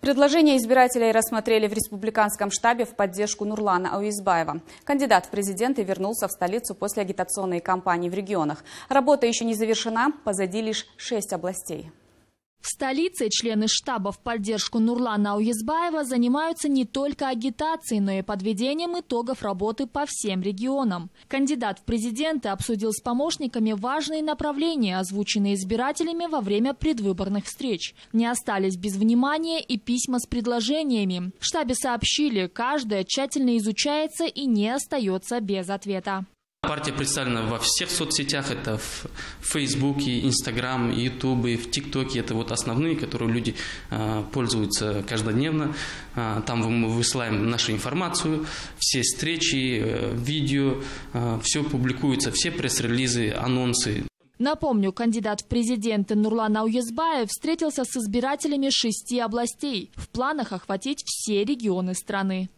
Предложение избирателей рассмотрели в республиканском штабе в поддержку Нурлана Ауизбаева. Кандидат в президенты вернулся в столицу после агитационной кампании в регионах. Работа еще не завершена, позади лишь шесть областей. В столице члены штаба в поддержку Нурлана Уезбаева занимаются не только агитацией, но и подведением итогов работы по всем регионам. Кандидат в президенты обсудил с помощниками важные направления, озвученные избирателями во время предвыборных встреч. Не остались без внимания и письма с предложениями. В штабе сообщили, каждое тщательно изучается и не остается без ответа. Партия представлена во всех соцсетях, это в Фейсбуке, Инстаграм, Ютубе, в ТикТоке, это вот основные, которые люди э, пользуются каждодневно. Э, там мы высылаем нашу информацию, все встречи, э, видео, э, все публикуется, все пресс-релизы, анонсы. Напомню, кандидат в президенты Нурлан Ауезбаев встретился с избирателями шести областей. В планах охватить все регионы страны.